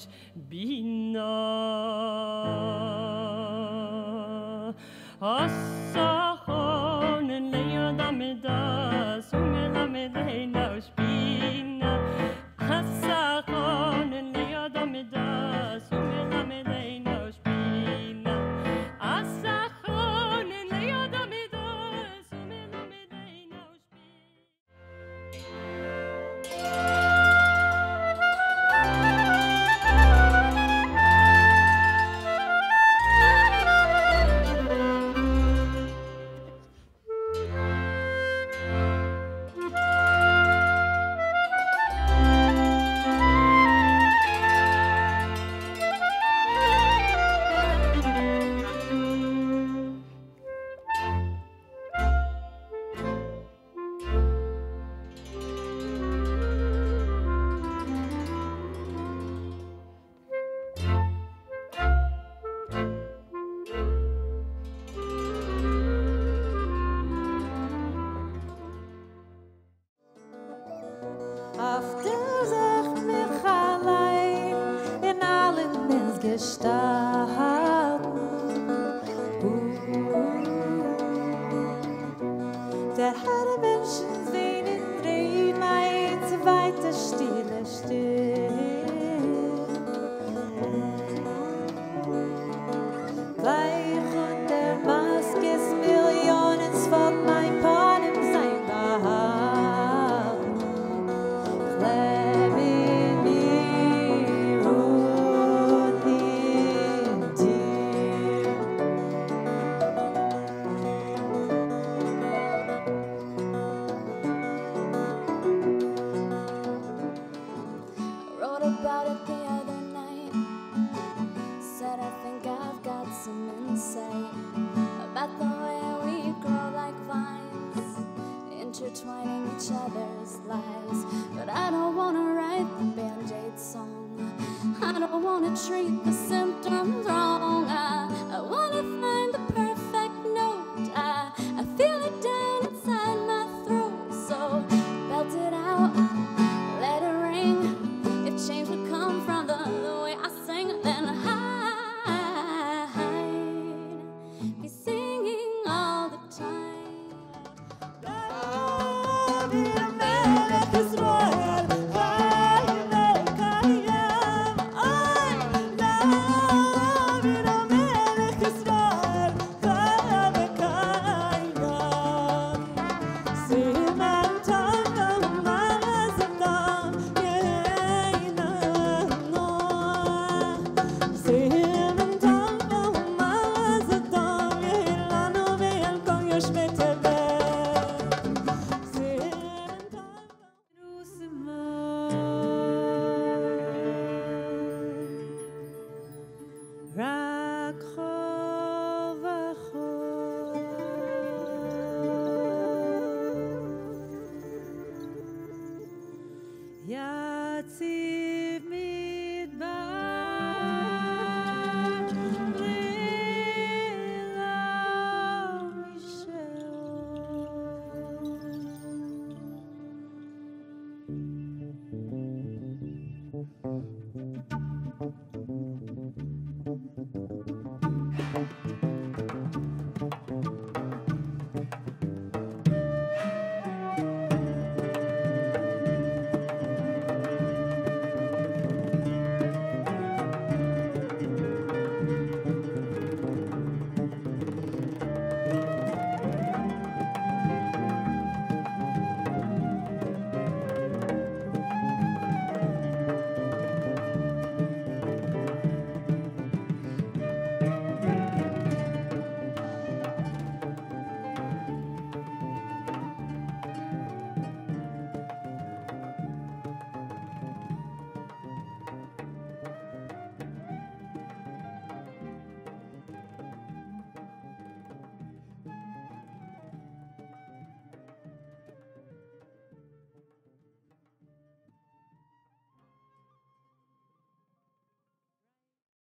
knowledge haften sich mich der Herr about it the other night. Said I think I've got some insight about the way we grow like vines, intertwining each other's lives. But I don't wanna write the band aid song. I don't wanna treat the symptoms wrong. I, I wanna find the person. Cause